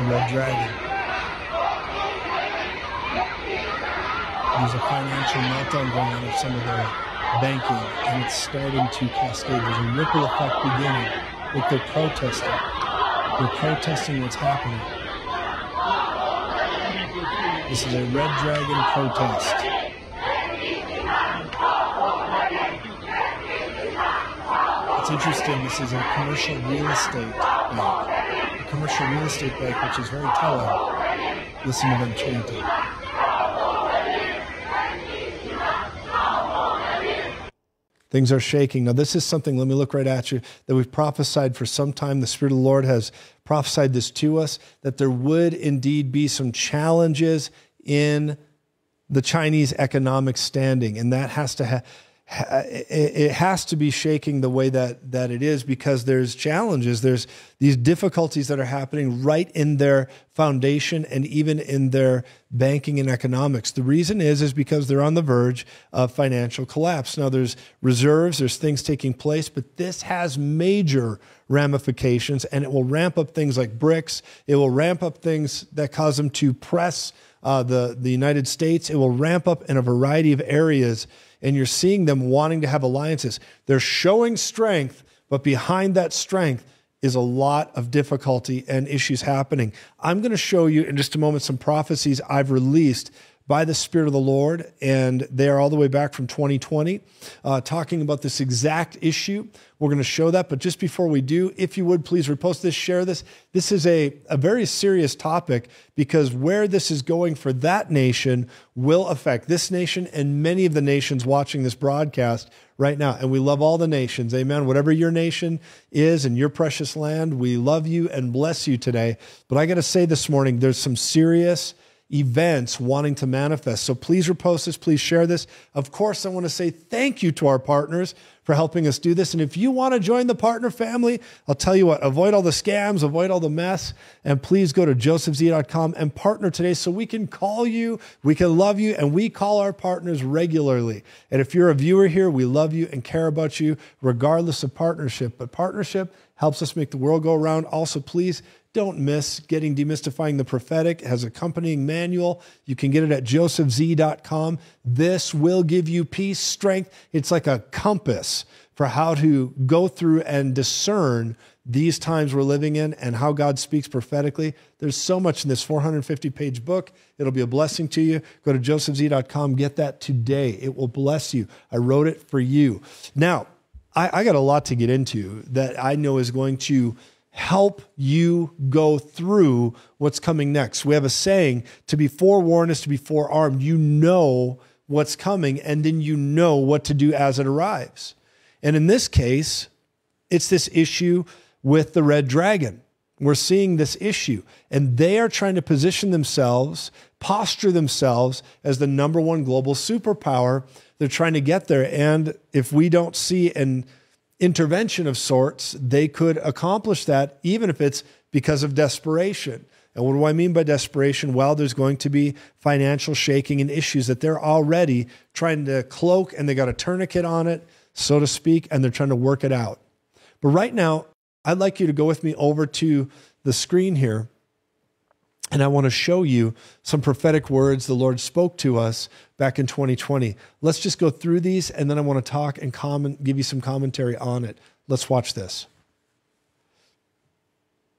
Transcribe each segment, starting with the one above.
the Red Dragon. There's a financial meltdown going on of some of their banking, and it's starting to cascade. There's a ripple effect beginning. Like they're protesting. They're protesting what's happening. This is a Red Dragon protest. It's interesting. This is a commercial real estate bank. Commercial real estate bank, which is very telling. Listen to them chanting. Things are shaking. Now, this is something, let me look right at you, that we've prophesied for some time. The Spirit of the Lord has prophesied this to us that there would indeed be some challenges in the Chinese economic standing, and that has to have it has to be shaking the way that that it is because there's challenges. There's these difficulties that are happening right in their foundation and even in their banking and economics. The reason is is because they're on the verge of financial collapse. Now there's reserves there's things taking place but this has major ramifications and it will ramp up things like BRICS. It will ramp up things that cause them to press uh, the the United States. It will ramp up in a variety of areas and you're seeing them wanting to have alliances. They're showing strength, but behind that strength is a lot of difficulty and issues happening. I'm going to show you in just a moment some prophecies I've released by the Spirit of the Lord, and they are all the way back from 2020, uh, talking about this exact issue. We're going to show that, but just before we do, if you would please repost this, share this. This is a, a very serious topic because where this is going for that nation will affect this nation and many of the nations watching this broadcast right now. And we love all the nations. Amen. Whatever your nation is and your precious land, we love you and bless you today. But I got to say this morning, there's some serious events wanting to manifest. So please repost this, please share this. Of course, I want to say thank you to our partners for helping us do this. And if you want to join the partner family, I'll tell you what, avoid all the scams, avoid all the mess, and please go to josephz.com and partner today so we can call you, we can love you, and we call our partners regularly. And if you're a viewer here, we love you and care about you regardless of partnership. But partnership helps us make the world go around. Also, please don't miss getting Demystifying the Prophetic. It has accompanying manual. You can get it at josephz.com. This will give you peace, strength. It's like a compass for how to go through and discern these times we're living in and how God speaks prophetically. There's so much in this 450 page book. It'll be a blessing to you. Go to josephz.com, get that today. It will bless you. I wrote it for you. Now, I, I got a lot to get into that I know is going to help you go through what's coming next. We have a saying to be forewarned is to be forearmed. You know what's coming, and then you know what to do as it arrives. And in this case, it's this issue with the red dragon. We're seeing this issue, and they are trying to position themselves, posture themselves as the number one global superpower. They're trying to get there. And if we don't see and intervention of sorts, they could accomplish that even if it's because of desperation. And what do I mean by desperation? Well, there's going to be financial shaking and issues that they're already trying to cloak and they got a tourniquet on it, so to speak, and they're trying to work it out. But right now, I'd like you to go with me over to the screen here and I want to show you some prophetic words the Lord spoke to us back in 2020. Let's just go through these and then I want to talk and comment, give you some commentary on it. Let's watch this.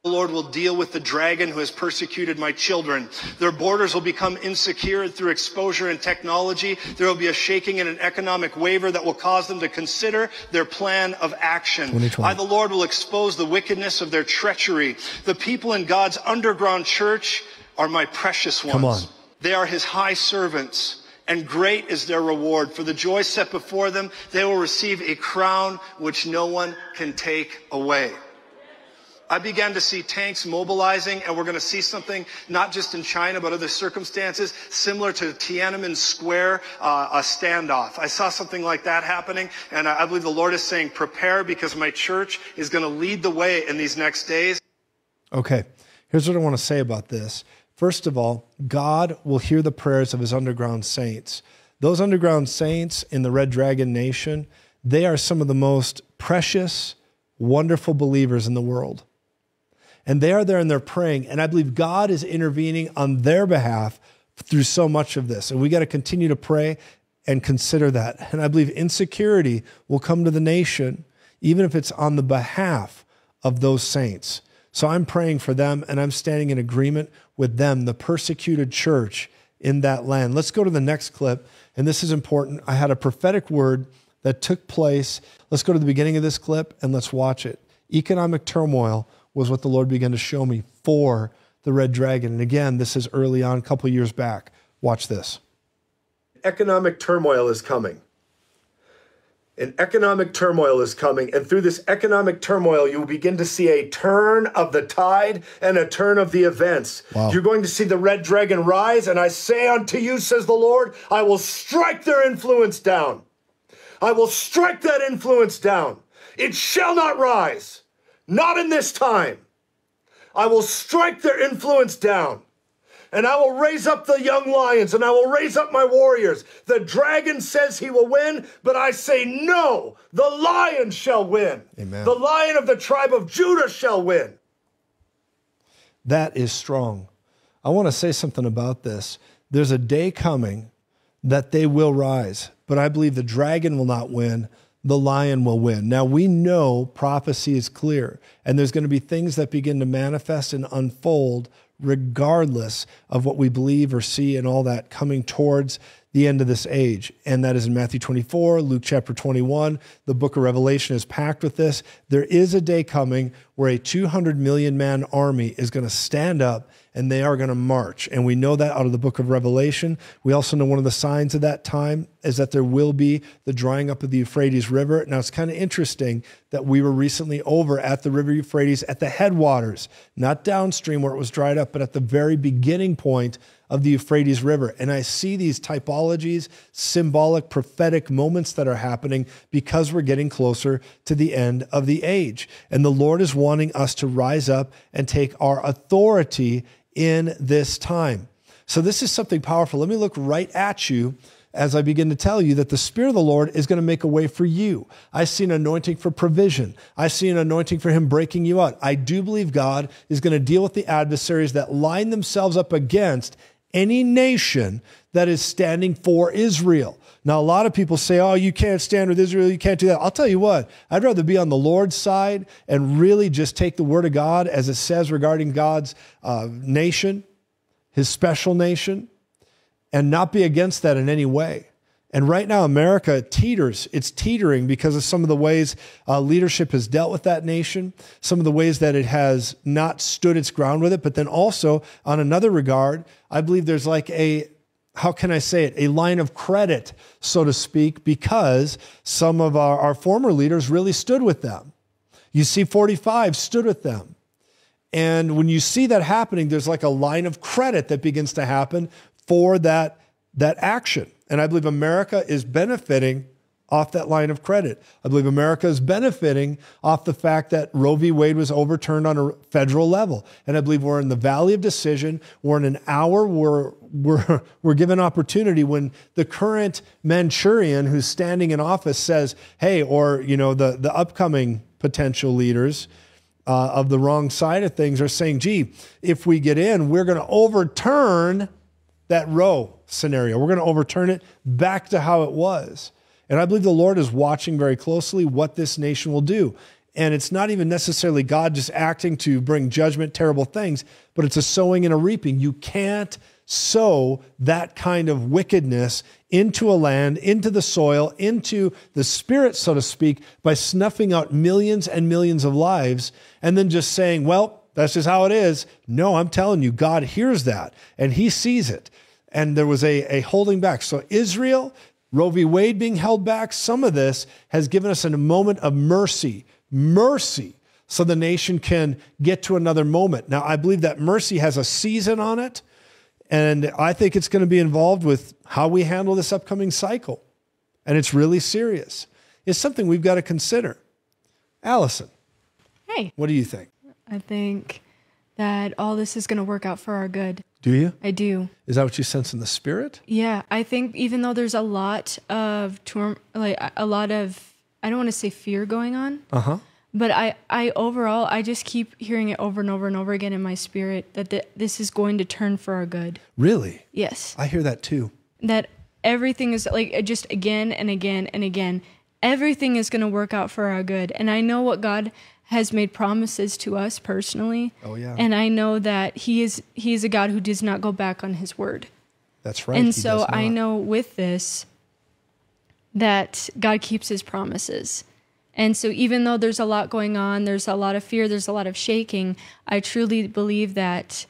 The Lord will deal with the dragon who has persecuted my children. Their borders will become insecure through exposure and technology. There will be a shaking and an economic waver that will cause them to consider their plan of action. I, the Lord, will expose the wickedness of their treachery. The people in God's underground church are my precious ones. Come on. They are his high servants and great is their reward. For the joy set before them, they will receive a crown which no one can take away. I began to see tanks mobilizing, and we're going to see something not just in China, but other circumstances similar to Tiananmen Square, uh, a standoff. I saw something like that happening, and I believe the Lord is saying, prepare because my church is going to lead the way in these next days. Okay, here's what I want to say about this. First of all, God will hear the prayers of his underground saints. Those underground saints in the Red Dragon Nation, they are some of the most precious, wonderful believers in the world. And they are there and they're praying. And I believe God is intervening on their behalf through so much of this. And we got to continue to pray and consider that. And I believe insecurity will come to the nation, even if it's on the behalf of those saints. So I'm praying for them and I'm standing in agreement with them, the persecuted church in that land. Let's go to the next clip. And this is important. I had a prophetic word that took place. Let's go to the beginning of this clip and let's watch it. Economic turmoil was what the Lord began to show me for the red dragon. And again, this is early on, a couple years back. Watch this. Economic turmoil is coming. And economic turmoil is coming. And through this economic turmoil, you will begin to see a turn of the tide and a turn of the events. Wow. You're going to see the red dragon rise. And I say unto you, says the Lord, I will strike their influence down. I will strike that influence down. It shall not rise, not in this time. I will strike their influence down. And I will raise up the young lions and I will raise up my warriors. The dragon says he will win, but I say no. The lion shall win. Amen. The lion of the tribe of Judah shall win. That is strong. I want to say something about this. There's a day coming that they will rise, but I believe the dragon will not win. The lion will win. Now we know prophecy is clear, and there's going to be things that begin to manifest and unfold regardless of what we believe or see and all that coming towards the end of this age. And that is in Matthew 24, Luke chapter 21. The book of Revelation is packed with this. There is a day coming where a 200 million man army is going to stand up and they are going to march. And we know that out of the book of Revelation. We also know one of the signs of that time is that there will be the drying up of the Euphrates River. Now, it's kind of interesting that we were recently over at the River Euphrates at the headwaters, not downstream where it was dried up, but at the very beginning point of the Euphrates River. And I see these typologies, symbolic, prophetic moments that are happening because we're getting closer to the end of the age. And the Lord is wanting us to rise up and take our authority in this time. So, this is something powerful. Let me look right at you as I begin to tell you that the Spirit of the Lord is going to make a way for you. I see an anointing for provision. I see an anointing for Him breaking you out. I do believe God is going to deal with the adversaries that line themselves up against any nation that is standing for Israel. Now, a lot of people say, oh, you can't stand with Israel, you can't do that. I'll tell you what, I'd rather be on the Lord's side and really just take the word of God as it says regarding God's uh, nation, his special nation, and not be against that in any way. And right now, America teeters. It's teetering because of some of the ways uh, leadership has dealt with that nation, some of the ways that it has not stood its ground with it. But then also, on another regard, I believe there's like a, how can I say it, a line of credit, so to speak, because some of our, our former leaders really stood with them. You see, 45 stood with them. And when you see that happening, there's like a line of credit that begins to happen for that, that action. And I believe America is benefiting off that line of credit. I believe America is benefiting off the fact that Roe v. Wade was overturned on a federal level. And I believe we're in the valley of decision. We're in an hour where we're, we're given opportunity when the current Manchurian who's standing in office says, hey, or, you know, the, the upcoming potential leaders uh, of the wrong side of things are saying, gee, if we get in, we're going to overturn that Roe scenario. We're going to overturn it back to how it was. And I believe the Lord is watching very closely what this nation will do. And it's not even necessarily God just acting to bring judgment, terrible things, but it's a sowing and a reaping. You can't sow that kind of wickedness into a land, into the soil, into the spirit, so to speak, by snuffing out millions and millions of lives and then just saying, well, that's just how it is. No, I'm telling you, God hears that and he sees it and there was a, a holding back. So Israel, Roe v. Wade being held back, some of this has given us a moment of mercy, mercy, so the nation can get to another moment. Now, I believe that mercy has a season on it, and I think it's going to be involved with how we handle this upcoming cycle. And it's really serious. It's something we've got to consider. Allison. Hey. What do you think? I think that all this is going to work out for our good. Do you? I do. Is that what you sense in the spirit? Yeah, I think even though there's a lot of like a lot of, I don't want to say fear going on. Uh huh. But I, I overall, I just keep hearing it over and over and over again in my spirit that th- this is going to turn for our good. Really? Yes. I hear that too. That everything is like just again and again and again, everything is going to work out for our good. And I know what God has made promises to us personally. Oh, yeah. And I know that He is He is a God who does not go back on His word. That's right. and so I know with this that God keeps his promises. And so even though there's a lot going on, there's a lot of fear, there's a lot of shaking, I truly believe that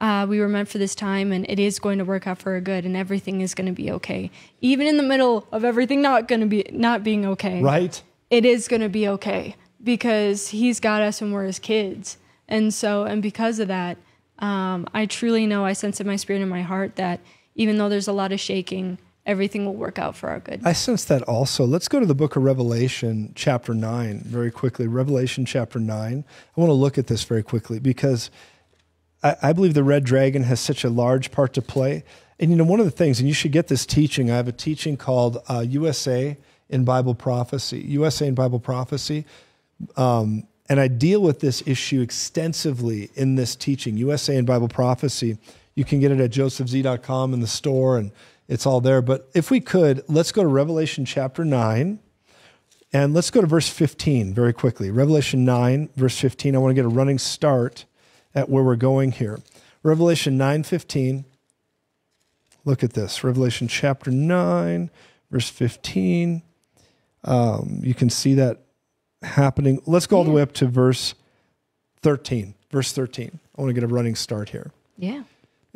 uh, we were meant for this time and it is going to work out for our good and everything is going to be okay. Even in the middle of everything not going to be not being okay. Right? It is going to be okay because he's got us and we're his kids. And so and because of that, um, I truly know I sense in my spirit and my heart that even though there's a lot of shaking, everything will work out for our good. I sense that also. Let's go to the book of Revelation, chapter 9, very quickly. Revelation, chapter 9. I want to look at this very quickly because I, I believe the red dragon has such a large part to play. And you know, one of the things, and you should get this teaching, I have a teaching called uh, USA in Bible Prophecy. USA in Bible Prophecy. Um, and I deal with this issue extensively in this teaching, USA and Bible Prophecy. You can get it at josephz.com in the store, and it's all there. But if we could, let's go to Revelation chapter 9, and let's go to verse 15 very quickly. Revelation 9, verse 15. I want to get a running start at where we're going here. Revelation 9, 15. Look at this. Revelation chapter 9, verse 15. Um, you can see that happening. Let's go all the way up to verse 13. Verse 13. I want to get a running start here. yeah.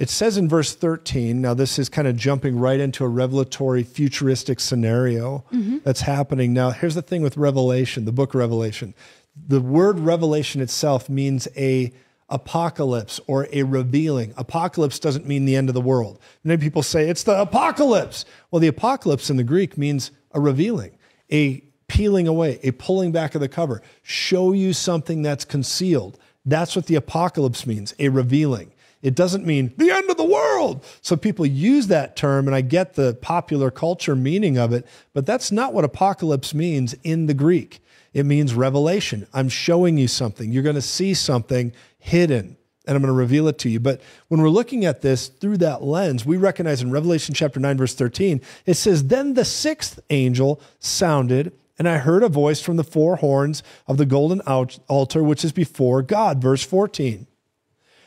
It says in verse 13, now this is kind of jumping right into a revelatory futuristic scenario mm-hmm. that's happening. Now, here's the thing with Revelation, the book of Revelation. The word revelation itself means a apocalypse or a revealing. Apocalypse doesn't mean the end of the world. Many people say it's the apocalypse. Well, the apocalypse in the Greek means a revealing, a peeling away, a pulling back of the cover, show you something that's concealed. That's what the apocalypse means, a revealing. It doesn't mean the end of the world. So people use that term, and I get the popular culture meaning of it, but that's not what apocalypse means in the Greek. It means revelation. I'm showing you something. You're going to see something hidden, and I'm going to reveal it to you. But when we're looking at this through that lens, we recognize in Revelation chapter 9, verse 13, it says, Then the sixth angel sounded, and I heard a voice from the four horns of the golden altar, which is before God. Verse 14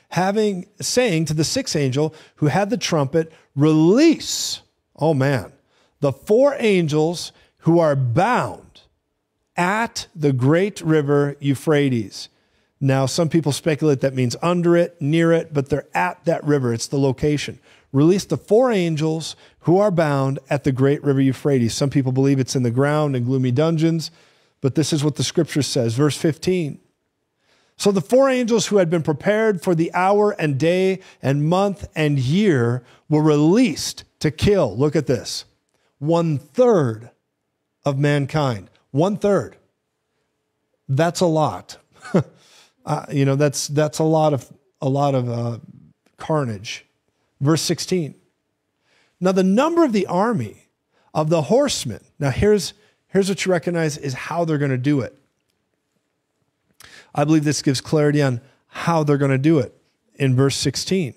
having saying to the sixth angel who had the trumpet, release, oh man, the four angels who are bound at the great river Euphrates. Now, some people speculate that means under it, near it, but they're at that river. It's the location. Release the four angels who are bound at the great river Euphrates. Some people believe it's in the ground in gloomy dungeons, but this is what the scripture says. Verse 15. So the four angels who had been prepared for the hour and day and month and year were released to kill. Look at this one third of mankind. One third. That's a lot. uh, you know, that's, that's a lot of, a lot of uh, carnage. Verse 16. Now, the number of the army of the horsemen, now here's, here's what you recognize is how they're going to do it. I believe this gives clarity on how they're going to do it in verse 16.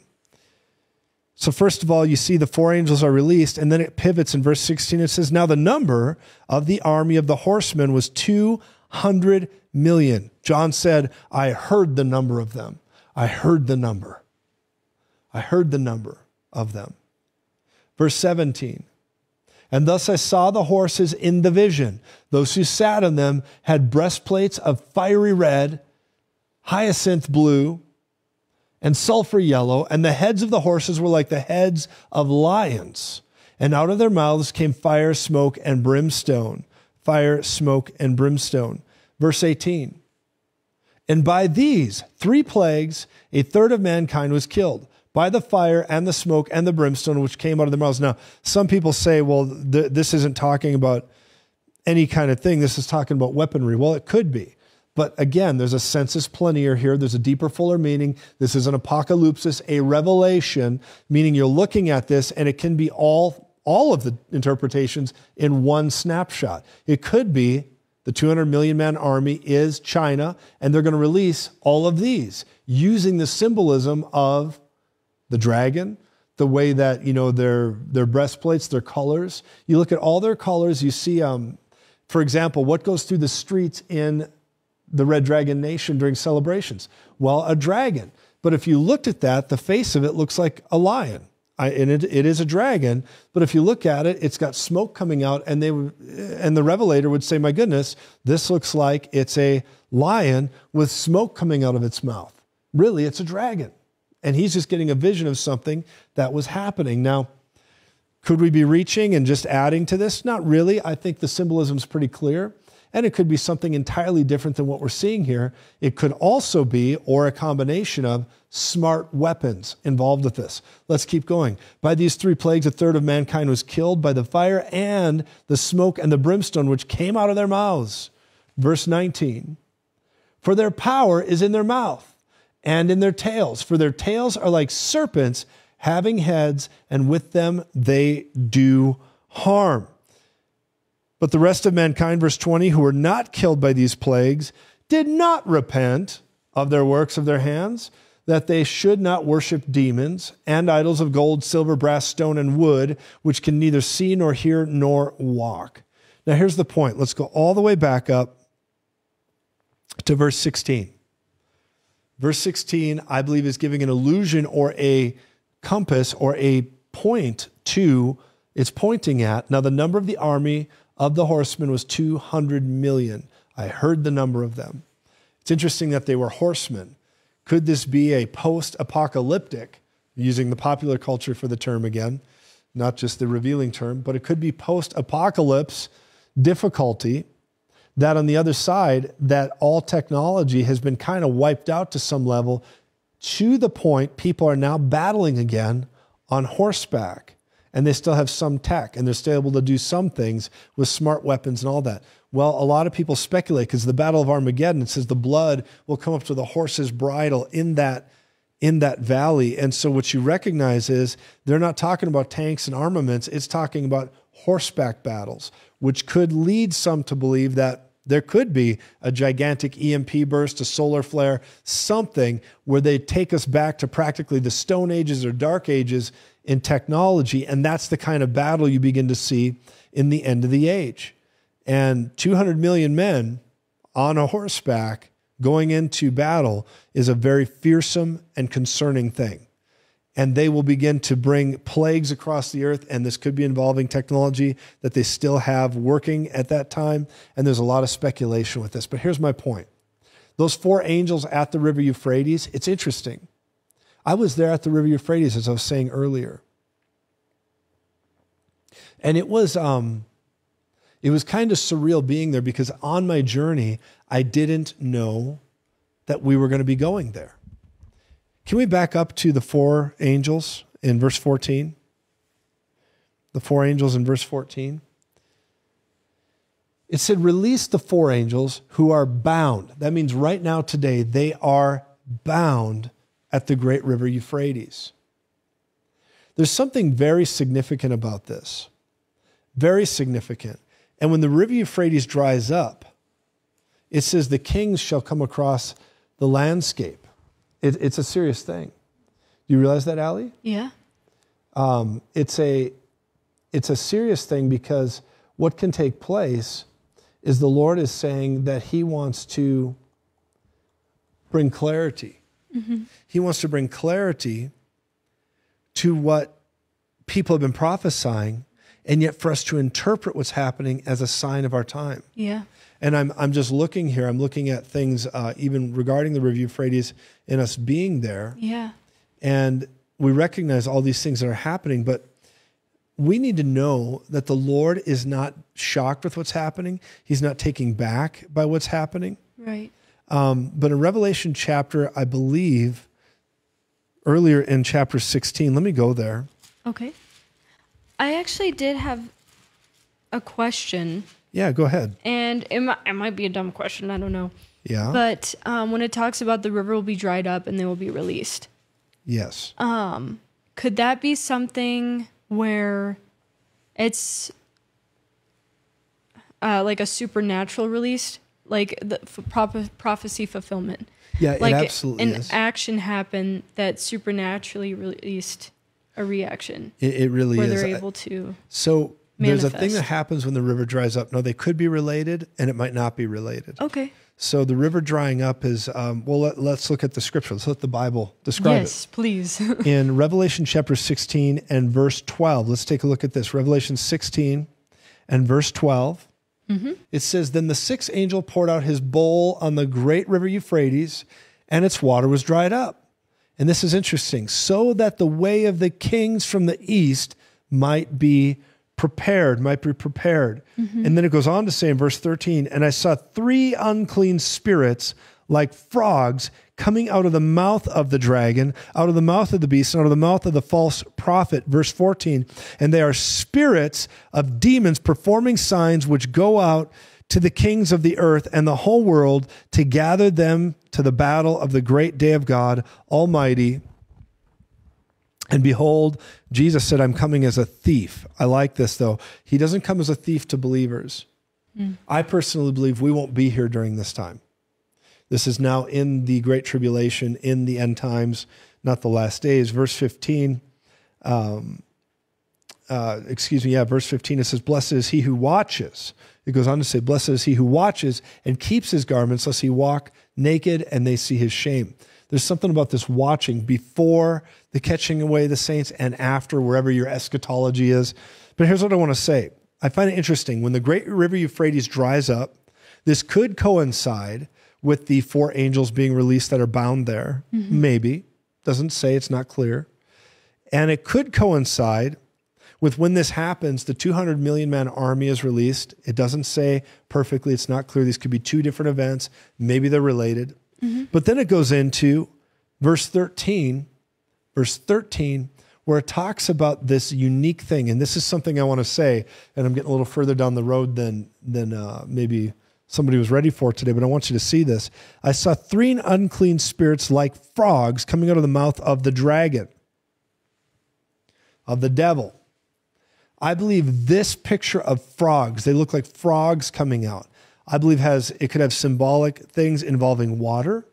So, first of all, you see the four angels are released, and then it pivots in verse 16. It says, Now the number of the army of the horsemen was 200 million. John said, I heard the number of them. I heard the number. I heard the number of them. Verse 17. And thus I saw the horses in the vision. Those who sat on them had breastplates of fiery red, hyacinth blue, and sulfur yellow, and the heads of the horses were like the heads of lions. And out of their mouths came fire, smoke, and brimstone. Fire, smoke, and brimstone. Verse 18. And by these three plagues, a third of mankind was killed by the fire and the smoke and the brimstone which came out of their mouths. Now, some people say, well, th- this isn't talking about any kind of thing. This is talking about weaponry. Well, it could be. But again, there's a sensus plenior here. There's a deeper, fuller meaning. This is an apocalypsis, a revelation, meaning you're looking at this and it can be all, all of the interpretations in one snapshot. It could be The 200 million man army is China, and they're going to release all of these using the symbolism of the dragon, the way that you know their their breastplates, their colors. You look at all their colors. You see, um, for example, what goes through the streets in the Red Dragon Nation during celebrations? Well, a dragon. But if you looked at that, the face of it looks like a lion. I, and it, it is a dragon, but if you look at it, it's got smoke coming out, and they and the revelator would say, "My goodness, this looks like it's a lion with smoke coming out of its mouth. Really, it's a dragon." And he's just getting a vision of something that was happening. Now, could we be reaching and just adding to this? Not really. I think the symbolism is pretty clear. And it could be something entirely different than what we're seeing here. It could also be, or a combination of, smart weapons involved with this. Let's keep going. By these three plagues, a third of mankind was killed by the fire and the smoke and the brimstone which came out of their mouths. Verse 19 For their power is in their mouth and in their tails, for their tails are like serpents having heads, and with them they do harm. But the rest of mankind, verse 20, who were not killed by these plagues, did not repent of their works of their hands, that they should not worship demons and idols of gold, silver, brass, stone, and wood, which can neither see nor hear nor walk. Now, here's the point. Let's go all the way back up to verse 16. Verse 16, I believe, is giving an illusion or a compass or a point to, it's pointing at. Now, the number of the army of the horsemen was 200 million. I heard the number of them. It's interesting that they were horsemen. Could this be a post apocalyptic, using the popular culture for the term again, not just the revealing term, but it could be post apocalypse difficulty that on the other side, that all technology has been kind of wiped out to some level to the point people are now battling again on horseback and they still have some tech and they're still able to do some things with smart weapons and all that. Well, a lot of people speculate because the Battle of Armageddon, it says the blood will come up to the horse's bridle in that in that valley. And so what you recognize is they're not talking about tanks and armaments, it's talking about horseback battles, which could lead some to believe that there could be a gigantic EMP burst, a solar flare, something where they take us back to practically the Stone Ages or Dark Ages in technology. And that's the kind of battle you begin to see in the end of the age. And 200 million men on a horseback going into battle is a very fearsome and concerning thing. And they will begin to bring plagues across the earth, and this could be involving technology that they still have working at that time. And there's a lot of speculation with this. But here's my point those four angels at the river Euphrates, it's interesting. I was there at the River Euphrates, as I was saying earlier. And it was, um, it was kind of surreal being there because on my journey, I didn't know that we were going to be going there. Can we back up to the four angels in verse 14? The four angels in verse 14. It said, Release the four angels who are bound. That means right now, today, they are bound at the great river Euphrates. There's something very significant about this. Very significant. And when the river Euphrates dries up, it says the kings shall come across the landscape. It, it's a serious thing. Do you realize that, Allie? Yeah. Um, it's a it's a serious thing because what can take place is the Lord is saying that He wants to bring clarity Mm-hmm. He wants to bring clarity to what people have been prophesying, and yet for us to interpret what's happening as a sign of our time. Yeah. And I'm, I'm just looking here, I'm looking at things uh, even regarding the River Euphrates and us being there. Yeah. And we recognize all these things that are happening, but we need to know that the Lord is not shocked with what's happening. He's not taken back by what's happening. Right. Um, but in Revelation chapter, I believe, earlier in chapter 16, let me go there. Okay. I actually did have a question. Yeah, go ahead. And it might, it might be a dumb question. I don't know. Yeah. But um, when it talks about the river will be dried up and they will be released. Yes. Um, could that be something where it's uh, like a supernatural release, like the f- proph- prophecy fulfillment. Yeah, it like absolutely an is. action happened that supernaturally released a reaction It, it really where is. they're I- able to. So there's a thing that happens when the river dries up. No, they could be related, and it might not be related. Okay. So the river drying up is um, well. Let, let's look at the scripture. Let's let the Bible describe yes, please. In Revelation chapter 16 and verse 12, let's take a look at this. Revelation 16 and verse 12. It says, Then the sixth angel poured out his bowl on the great river Euphrates, and its water was dried up. And this is interesting, so that the way of the kings from the east might be prepared, might be prepared. Mm-hmm. And then it goes on to say in verse 13, and I saw three unclean spirits like frogs coming out of the mouth of the dragon, out of the mouth of the beast, and out of the mouth of the false prophet. Verse 14, and they are spirits of demons performing signs which go out to the kings of the earth and the whole world to gather them to the battle of the great day of God Almighty. And behold, Jesus said, I'm coming as a thief. I like this though. He doesn't come as a thief to believers. I personally believe we won't be here during this time. This is now in the Great Tribulation, in the end times, not the last days. Verse 15, um, uh, excuse me, yeah, verse 15, it says, Blessed is he who watches. It goes on to say, Blessed is he who watches and keeps his garments, lest he walk naked and they see his shame. There's something about this watching before the catching away the saints and after, wherever your eschatology is. But here's what I want to say I find it interesting. When the great river Euphrates dries up, this could coincide with the four angels being released that are bound there. Mm-hmm. Maybe. Doesn't say, it's not clear. And it could coincide with when this happens, the 200 million man army is released. It doesn't say perfectly, it's not clear. These could be two different events. Maybe they're related. But then it goes into verse 13, verse 13, where it talks about this unique thing. And this is something I want to say, and I'm getting a little further down the road than, than uh, maybe somebody was ready for today, but I want you to see this. I saw three unclean spirits like frogs coming out of the mouth of the dragon, of the devil. I believe this picture of frogs, they look like frogs coming out. I believe has it could have symbolic things involving water.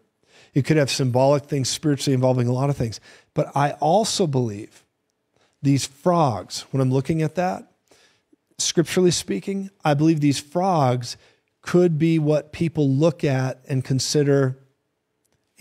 It could have symbolic things spiritually involving a lot of things. But I also believe these frogs, when I'm looking at that, scripturally speaking, I believe these frogs could be what people look at and consider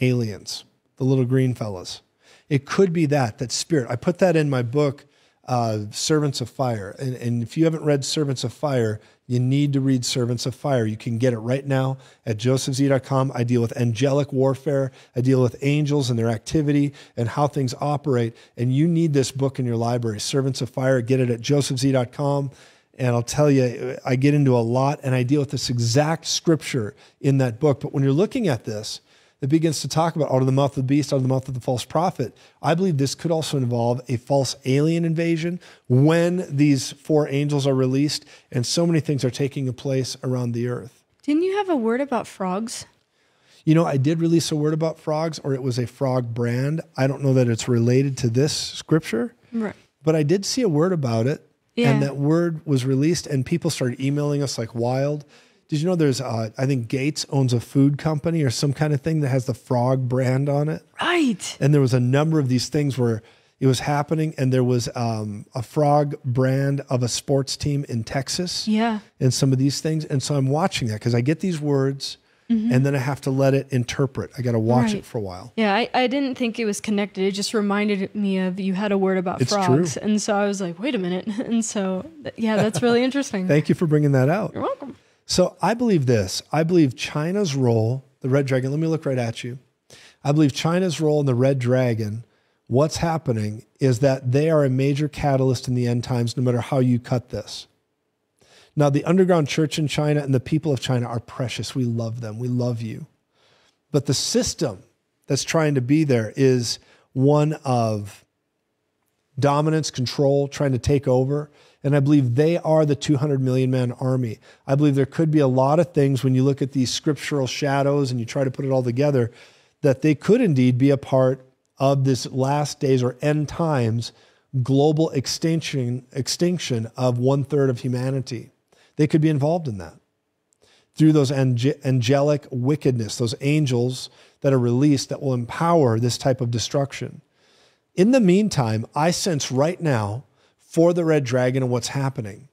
aliens, the little green fellas. It could be that, that spirit. I put that in my book, uh, Servants of Fire. And, and if you haven't read Servants of Fire, you need to read Servants of Fire. You can get it right now at josephz.com. I deal with angelic warfare. I deal with angels and their activity and how things operate. And you need this book in your library, Servants of Fire. Get it at josephz.com. And I'll tell you, I get into a lot and I deal with this exact scripture in that book. But when you're looking at this, it begins to talk about out of the mouth of the beast, out of the mouth of the false prophet. I believe this could also involve a false alien invasion when these four angels are released and so many things are taking a place around the earth. Didn't you have a word about frogs? You know, I did release a word about frogs, or it was a frog brand. I don't know that it's related to this scripture, Right. but I did see a word about it. Yeah. And that word was released, and people started emailing us like wild. Did you know there's, uh, I think Gates owns a food company or some kind of thing that has the frog brand on it? Right. And there was a number of these things where it was happening, and there was um, a frog brand of a sports team in Texas Yeah. and some of these things. And so I'm watching that because I get these words Mm-hmm. and then I have to let it interpret. I got to watch Right. it for a while. Yeah, I, I didn't think it was connected. It just reminded me of you had a word about It's true. frogs. And so I was like, wait a minute. And so, yeah, that's really interesting. Thank you for bringing that out. You're welcome. So I believe this. I believe China's role, the red dragon, let me look right at you. I believe China's role in the red dragon, what's happening is that they are a major catalyst in the end times, no matter how you cut this. Now, the underground church in China and the people of China are precious. We love them. We love you. But the system that's trying to be there is one of dominance, control, trying to take over. And I believe they are the 200 million man army. I believe there could be a lot of things when you look at these scriptural shadows and you try to put it all together that they could indeed be a part of this last days or end times global extinction extinction of one third of humanity. They could be involved in that through those ange- angelic wickedness, those angels that are released that will empower this type of destruction. In the meantime, I sense right now for the red dragon and what's happening.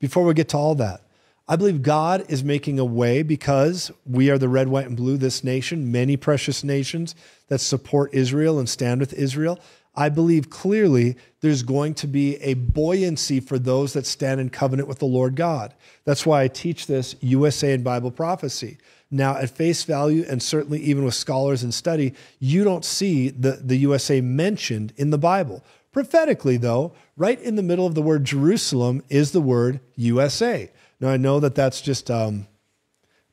Before we get to all that, I believe God is making a way because we are the red, white, and blue, this nation, many precious nations that support Israel and stand with Israel. I believe clearly there's going to be a buoyancy for those that stand in covenant with the Lord God. That's why I teach this USA and Bible prophecy. Now, at face value, and certainly even with scholars and study, you don't see the, the USA mentioned in the Bible. Prophetically, though, right in the middle of the word Jerusalem is the word USA. Now, I know that that's just um,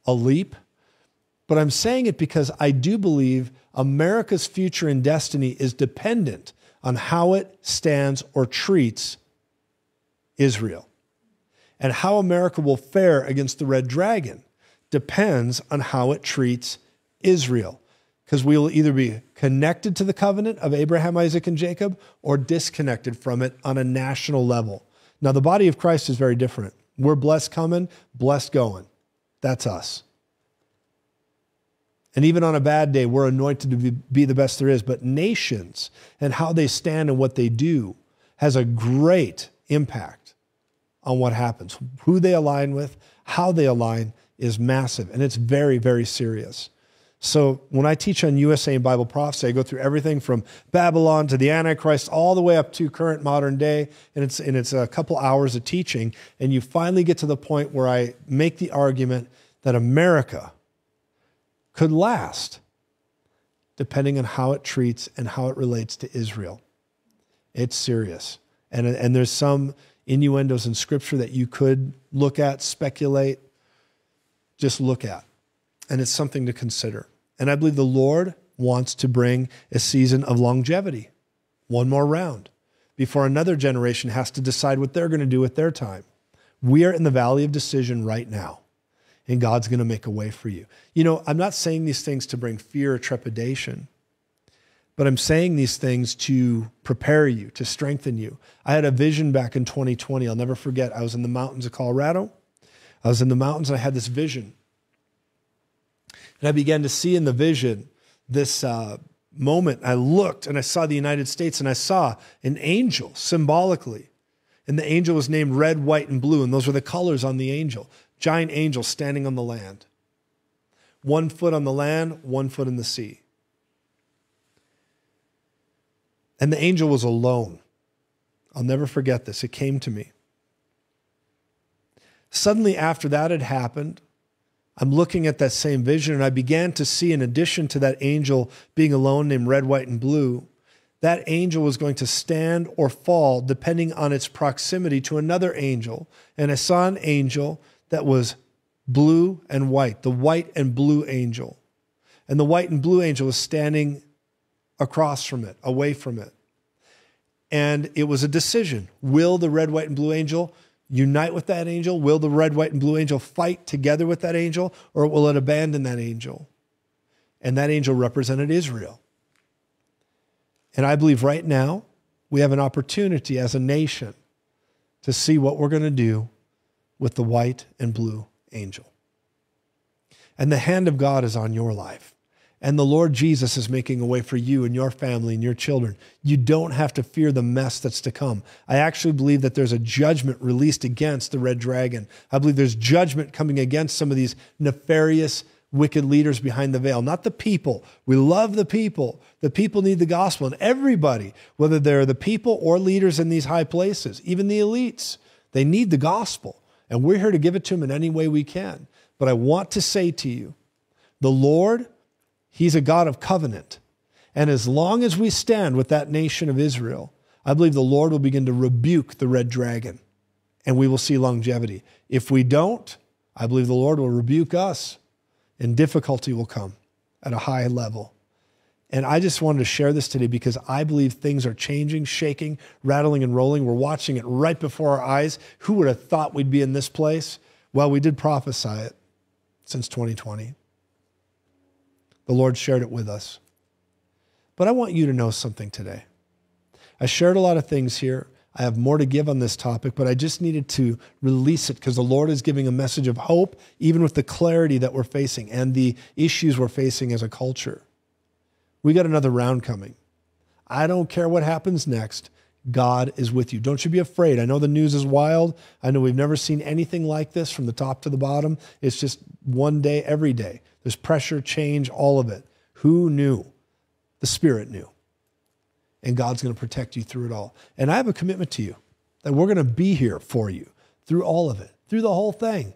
a leap, but I'm saying it because I do believe America's future and destiny is dependent on how it stands or treats Israel. And how America will fare against the red dragon depends on how it treats Israel. Because we will either be connected to the covenant of Abraham, Isaac, and Jacob or disconnected from it on a national level. Now, the body of Christ is very different. We're blessed coming, blessed going. That's us. And even on a bad day, we're anointed to be, the best there is. But nations and how they stand and what they do has a great impact on what happens. Who they align with, how they align is massive. And it's very, very serious. So when I teach on USA and Bible prophecy, I go through everything from Babylon to the Antichrist, all the way up to current modern day, and it's and it's a couple hours of teaching, and you finally get to the point where I make the argument that America could last, depending on how it treats and how it relates to Israel. It's serious, and and there's some innuendos in Scripture that you could look at, speculate, just look at, and it's something to consider. And I believe the Lord wants to bring a season of longevity, one more round, before another generation has to decide what they're going to do with their time. We are in the valley of decision right now, and God's going to make a way for you. You know, I'm not saying these things to bring fear or trepidation, but I'm saying these things to prepare you, to strengthen you. I had a vision back in 2020. I'll never forget. I was in the mountains of Colorado. I was in the mountains and I had this vision and I began to see in the vision this uh, moment. I looked and I saw the United States and I saw an angel symbolically. And the angel was named red, white, and blue. And those were the colors on the angel. Giant angel standing on the land. One foot on the land, one foot in the sea. And the angel was alone. I'll never forget this. It came to me. Suddenly, after that had happened, I'm looking at that same vision, and I began to see, in addition to that angel being alone named red, white, and blue, that angel was going to stand or fall depending on its proximity to another angel. And I saw an angel that was blue and white, the white and blue angel. And the white and blue angel was standing across from it, away from it. And it was a decision. Will the red, white, and blue angel unite with that angel? Will the red, white, and blue angel fight together with that angel, or will it abandon that angel? And that angel represented Israel. And I believe right now we have an opportunity as a nation to see what we're going to do with the white and blue angel. And the hand of God is on your life. And the Lord Jesus is making a way for you and your family and your children. You don't have to fear the mess that's to come. I actually believe that there's a judgment released against the red dragon. I believe there's judgment coming against some of these nefarious, wicked leaders behind the veil, not the people. We love the people. The people need the gospel, and everybody, whether they're the people or leaders in these high places, even the elites, they need the gospel. And we're here to give it to them in any way we can. But I want to say to you, the Lord He's a God of covenant. And as long as we stand with that nation of Israel, I believe the Lord will begin to rebuke the red dragon and we will see longevity. If we don't, I believe the Lord will rebuke us and difficulty will come at a high level. And I just wanted to share this today because I believe things are changing, shaking, rattling, and rolling. We're watching it right before our eyes. Who would have thought we'd be in this place? Well, we did prophesy it since 2020. The Lord shared it with us. But I want you to know something today. I shared a lot of things here. I have more to give on this topic, but I just needed to release it because the Lord is giving a message of hope, even with the clarity that we're facing and the issues we're facing as a culture. We got another round coming. I don't care what happens next. God is with you. Don't you be afraid. I know the news is wild. I know we've never seen anything like this from the top to the bottom. It's just one day, every day. There's pressure, change, all of it. Who knew? The Spirit knew. And God's going to protect you through it all. And I have a commitment to you that we're going to be here for you through all of it, through the whole thing.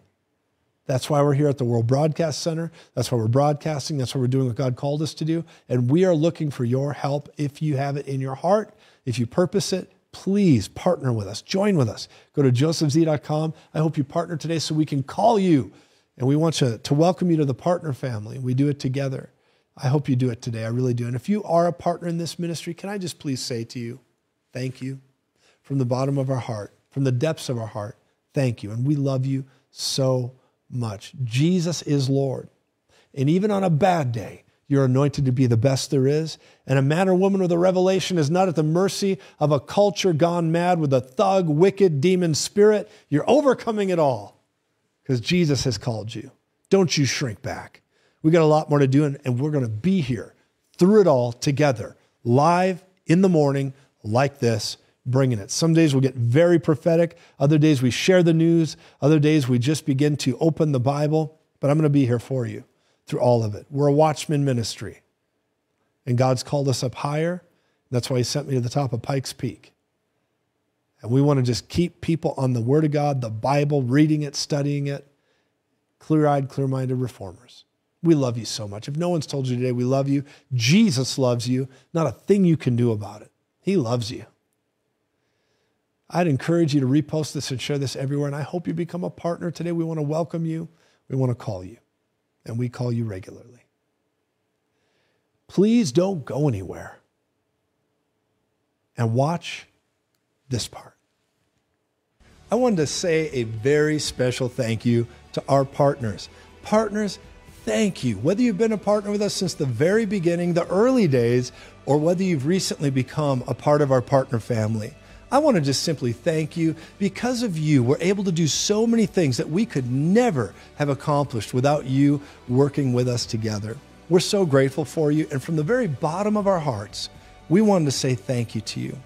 That's why we're here at the World Broadcast Center. That's why we're broadcasting. That's why we're doing what God called us to do. And we are looking for your help if you have it in your heart if you purpose it, please partner with us, join with us. Go to josephz.com. I hope you partner today so we can call you. And we want you to welcome you to the partner family. We do it together. I hope you do it today. I really do. And if you are a partner in this ministry, can I just please say to you, thank you from the bottom of our heart, from the depths of our heart. Thank you. And we love you so much. Jesus is Lord. And even on a bad day, you're anointed to be the best there is. And a man or woman with a revelation is not at the mercy of a culture gone mad with a thug, wicked, demon spirit. You're overcoming it all because Jesus has called you. Don't you shrink back. We got a lot more to do, and we're going to be here through it all together, live in the morning, like this, bringing it. Some days we'll get very prophetic. Other days we share the news. Other days we just begin to open the Bible. But I'm going to be here for you through all of it. We're a watchman ministry. And God's called us up higher. That's why He sent me to the top of Pikes Peak. And we want to just keep people on the Word of God, the Bible, reading it, studying it, clear eyed, clear minded reformers. We love you so much. If no one's told you today we love you, Jesus loves you, not a thing you can do about it. He loves you. I'd encourage you to repost this and share this everywhere. And I hope you become a partner today. We want to welcome you, we want to call you and we call you regularly. Please don't go anywhere. And watch this part. I wanted to say a very special thank you to our partners. Partners, thank you. Whether you've been a partner with us since the very beginning, the early days, or whether you've recently become a part of our partner family. I want to just simply thank you. Because of you, we're able to do so many things that we could never have accomplished without you working with us together. We're so grateful for you. And from the very bottom of our hearts, we wanted to say thank you to you.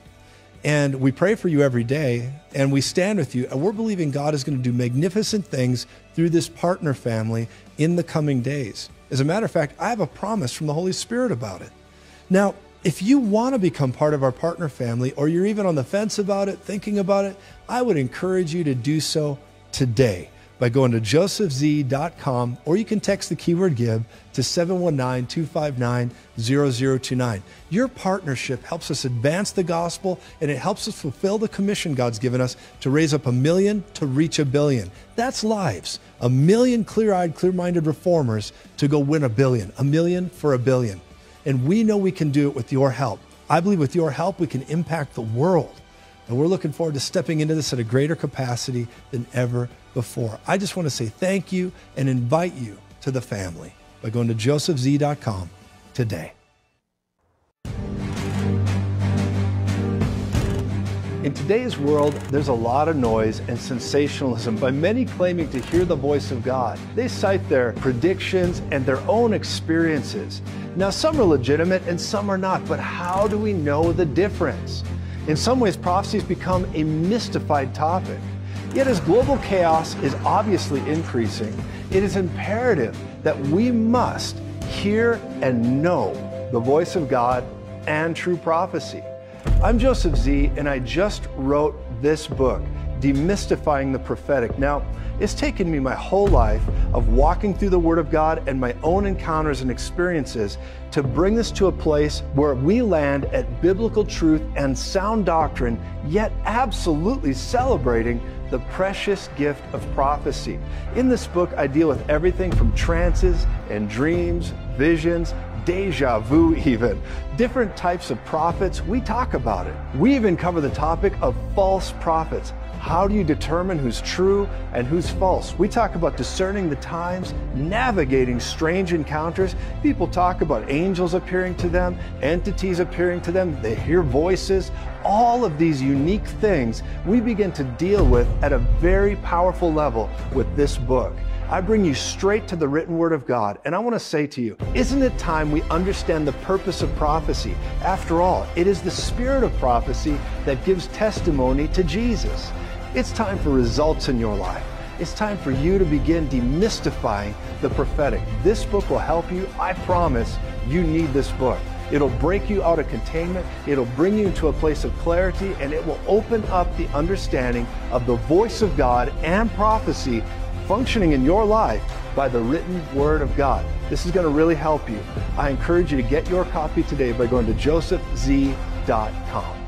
And we pray for you every day and we stand with you. And we're believing God is going to do magnificent things through this partner family in the coming days. As a matter of fact, I have a promise from the Holy Spirit about it. Now, if you want to become part of our partner family, or you're even on the fence about it, thinking about it, I would encourage you to do so today by going to josephz.com or you can text the keyword give to 719 259 0029. Your partnership helps us advance the gospel and it helps us fulfill the commission God's given us to raise up a million to reach a billion. That's lives. A million clear eyed, clear minded reformers to go win a billion, a million for a billion. And we know we can do it with your help. I believe with your help, we can impact the world. And we're looking forward to stepping into this at a greater capacity than ever before. I just want to say thank you and invite you to the family by going to josephz.com today. In today's world, there's a lot of noise and sensationalism by many claiming to hear the voice of God. They cite their predictions and their own experiences. Now, some are legitimate and some are not, but how do we know the difference? In some ways, prophecies become a mystified topic. Yet, as global chaos is obviously increasing, it is imperative that we must hear and know the voice of God and true prophecy. I'm Joseph Z, and I just wrote this book, Demystifying the Prophetic. Now, it's taken me my whole life of walking through the Word of God and my own encounters and experiences to bring this to a place where we land at biblical truth and sound doctrine, yet absolutely celebrating the precious gift of prophecy. In this book, I deal with everything from trances and dreams, visions, deja vu, even. Different types of prophets, we talk about it. We even cover the topic of false prophets. How do you determine who's true and who's false? We talk about discerning the times, navigating strange encounters. People talk about angels appearing to them, entities appearing to them, they hear voices. All of these unique things we begin to deal with at a very powerful level with this book. I bring you straight to the written word of God, and I want to say to you, isn't it time we understand the purpose of prophecy? After all, it is the spirit of prophecy that gives testimony to Jesus. It's time for results in your life. It's time for you to begin demystifying the prophetic. This book will help you. I promise you need this book. It'll break you out of containment. It'll bring you into a place of clarity and it will open up the understanding of the voice of God and prophecy functioning in your life by the written word of God. This is going to really help you. I encourage you to get your copy today by going to josephz.com.